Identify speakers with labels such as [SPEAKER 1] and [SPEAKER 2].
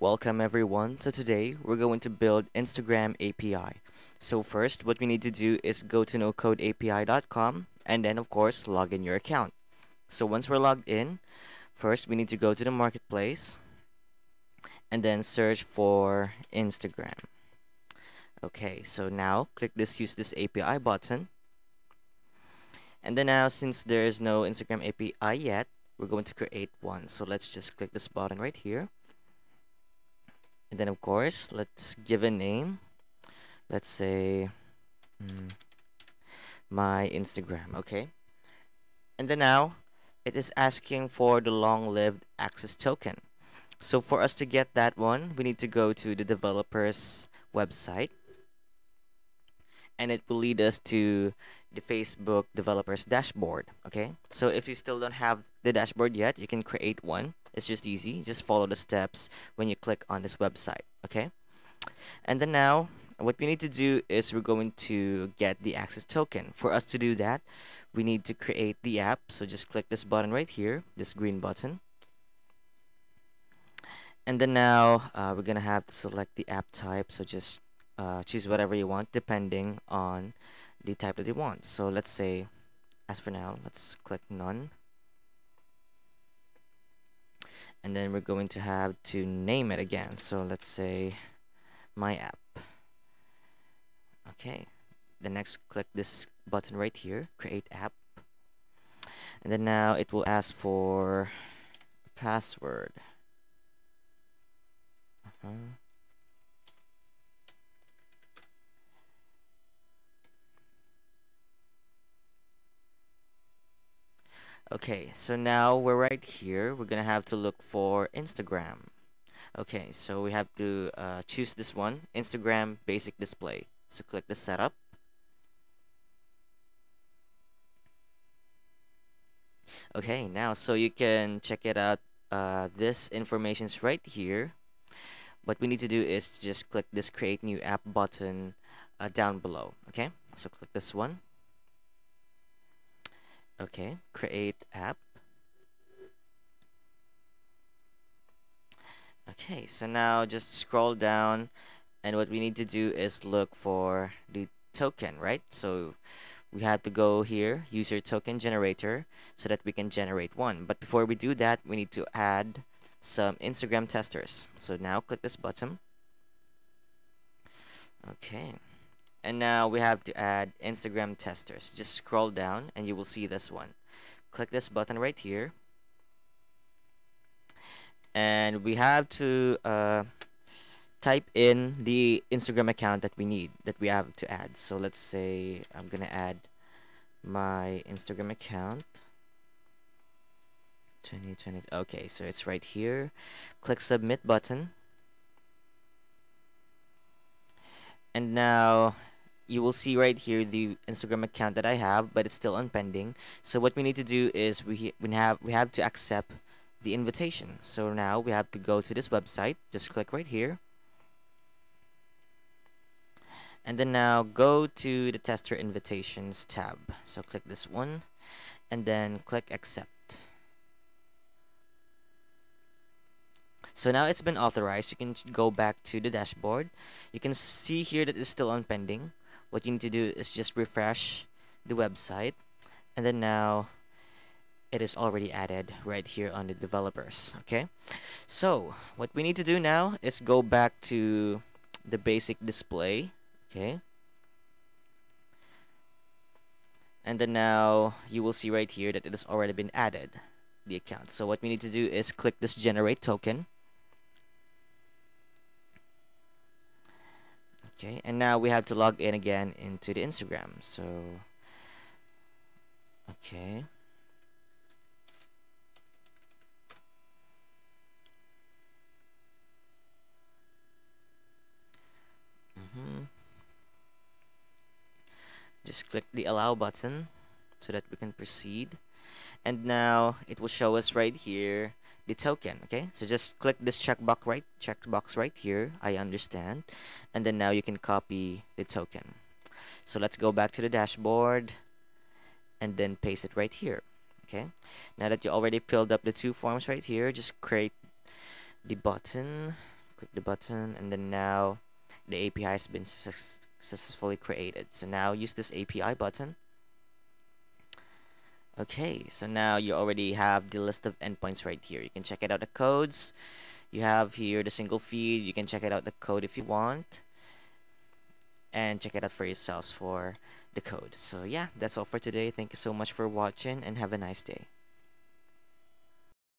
[SPEAKER 1] Welcome everyone. So today we're going to build Instagram API. So first what we need to do is go to nocodeapi.com and then of course log in your account. So once we're logged in, first we need to go to the marketplace and then search for Instagram. Okay, so now click this use this API button. And then now since there is no Instagram API yet, we're going to create one. So let's just click this button right here. And then of course, let's give a name. Let's say hmm, my Instagram, okay? And then now it is asking for the long-lived access token. So for us to get that one, we need to go to the developer's website and it will lead us to the Facebook developers dashboard okay? So if you still don't have the dashboard yet you can create one. It's just easy. Just follow the steps when you click on this website okay? And then now what we need to do is we're going to get the access token. For us to do that we need to create the app. So just click this button right here this green button. And then now uh, we're gonna have to select the app type. So just uh, choose whatever you want depending on the type that you want. So let's say as for now let's click none. And then we're going to have to name it again. So let's say my app. Okay the next click this button right here create app. And then now it will ask for password. Uh -huh. Okay, so now we're right here. We're gonna have to look for Instagram. Okay, so we have to uh, choose this one, Instagram Basic Display. So click the setup. Okay, now so you can check it out. Uh, this information is right here. What we need to do is just click this create new app button uh, down below. Okay, so click this one. Okay, create app. Okay, so now just scroll down and what we need to do is look for the token, right? So we have to go here, user token generator, so that we can generate one. But before we do that, we need to add some Instagram testers. So now click this button. Okay and now we have to add Instagram testers. Just scroll down and you will see this one. Click this button right here. And we have to uh, type in the Instagram account that we need that we have to add. So let's say I'm gonna add my Instagram account. 2020 okay so it's right here. Click submit button. And now you will see right here the Instagram account that I have, but it's still on pending. So what we need to do is we we have we have to accept the invitation. So now we have to go to this website. Just click right here. And then now go to the tester invitations tab. So click this one and then click accept. So now it's been authorized. You can go back to the dashboard. You can see here that it's still on pending what you need to do is just refresh the website and then now it is already added right here on the developers okay? So what we need to do now is go back to the basic display okay? And then now you will see right here that it has already been added the account. So what we need to do is click this generate token okay and now we have to log in again into the Instagram so okay mm -hmm. just click the allow button so that we can proceed and now it will show us right here the token okay? So just click this checkbox right checkbox right here I understand. And then now you can copy the token. So let's go back to the dashboard and then paste it right here okay? Now that you already filled up the two forms right here just create the button click the button and then now the API has been successfully created. So now use this API button okay so now you already have the list of endpoints right here. You can check it out the codes. You have here the single feed. You can check it out the code if you want. And check it out for yourselves for the code. So yeah that's all for today. Thank you so much for watching and have a nice day